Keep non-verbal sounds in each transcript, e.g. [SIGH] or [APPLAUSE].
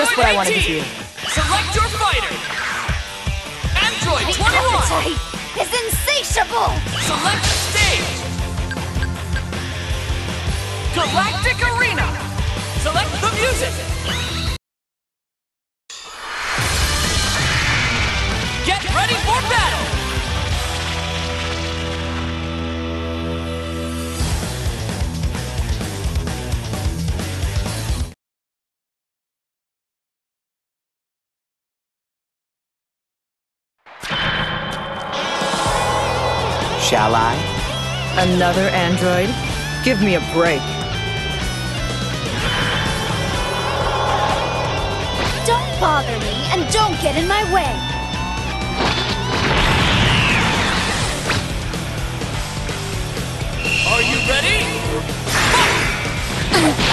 Just what I wanted to 18, hear. Select your fighter. Android 21. appetite is insatiable! Select the stage. Galactic Arena. Select the music. Shall I? Another android? Give me a break. Don't bother me and don't get in my way! Are you ready? [LAUGHS]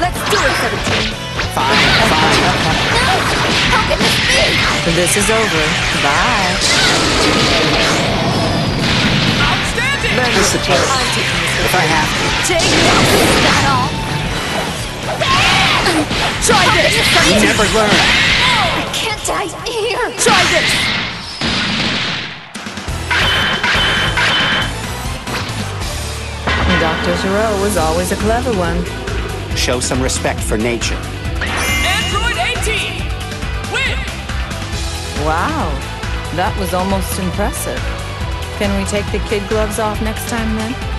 Let's do it, 17. Fine, fine. How can this be? This is over. Bye. Outstanding. Learn This your is tale. I'm taking this. If I have to. Take Is that all? Try this! You never learn. Dr. Gero was always a clever one. Show some respect for nature. Android 18. Win. Wow, that was almost impressive. Can we take the kid gloves off next time then?